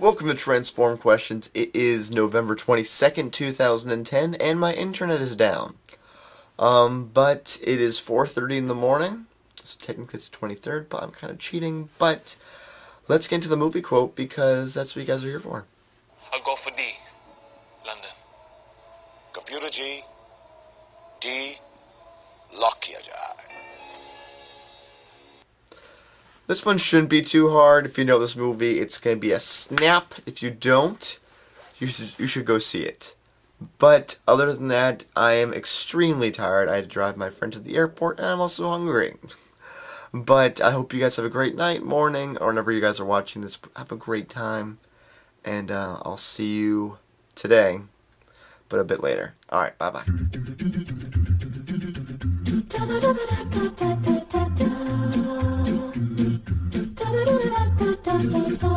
Welcome to Transform Questions. It is November 22nd, 2010, and my internet is down. Um, but it is 4.30 in the morning, so technically it's the 23rd, but I'm kind of cheating. But let's get into the movie quote, because that's what you guys are here for. I'll go for D. London. Computer G. D. Lockyer. This one shouldn't be too hard. If you know this movie, it's going to be a snap. If you don't, you should, you should go see it. But other than that, I am extremely tired. I had to drive my friend to the airport, and I'm also hungry. But I hope you guys have a great night, morning, or whenever you guys are watching this. Have a great time. And uh, I'll see you today, but a bit later. Alright, bye-bye. Puerto Rico.